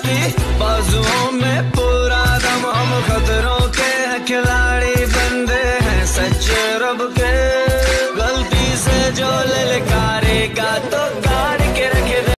मस्ती बाजुओं में पूरा दम। हम खतरों के खिलाड़ी बंदे हैं, सच्चे रब के। गलती से जो ललकारेगा तो का